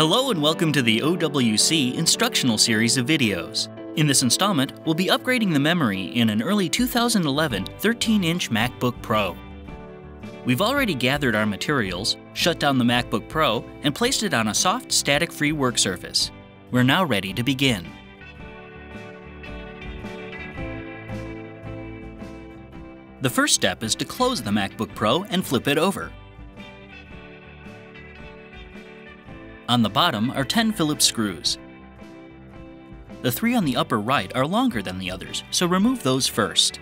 Hello and welcome to the OWC instructional series of videos. In this installment, we'll be upgrading the memory in an early 2011 13-inch MacBook Pro. We've already gathered our materials, shut down the MacBook Pro, and placed it on a soft, static-free work surface. We're now ready to begin. The first step is to close the MacBook Pro and flip it over. On the bottom are 10 Phillips screws. The three on the upper right are longer than the others, so remove those first.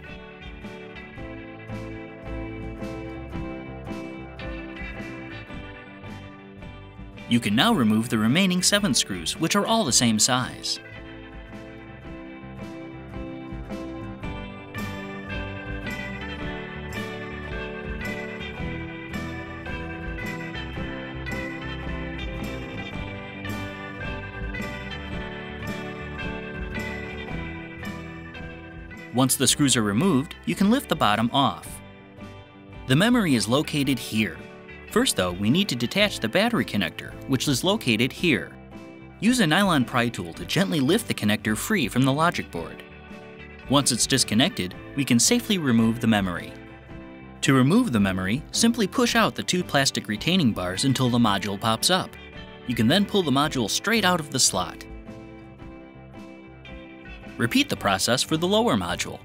You can now remove the remaining 7 screws, which are all the same size. Once the screws are removed, you can lift the bottom off. The memory is located here. First though, we need to detach the battery connector, which is located here. Use a nylon pry tool to gently lift the connector free from the logic board. Once it's disconnected, we can safely remove the memory. To remove the memory, simply push out the two plastic retaining bars until the module pops up. You can then pull the module straight out of the slot. Repeat the process for the lower module.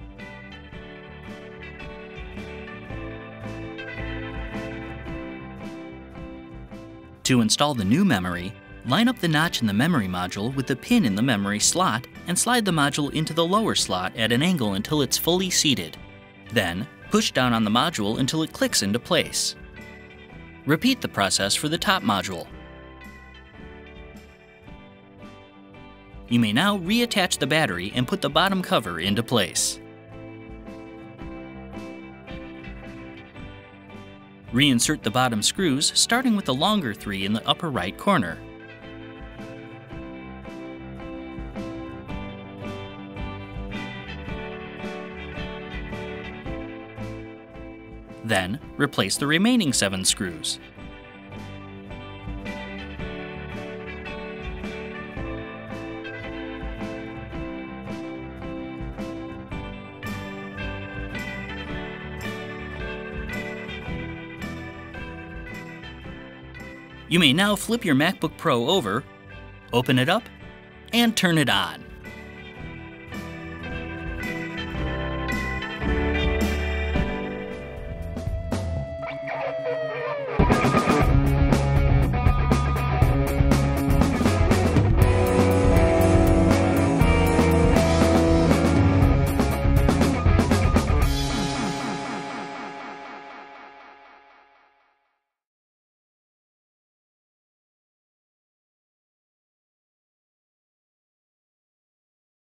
To install the new memory, line up the notch in the memory module with the pin in the memory slot and slide the module into the lower slot at an angle until it's fully seated. Then, push down on the module until it clicks into place. Repeat the process for the top module. You may now reattach the battery and put the bottom cover into place. Reinsert the bottom screws, starting with the longer three in the upper right corner. Then, replace the remaining seven screws. You may now flip your MacBook Pro over, open it up, and turn it on.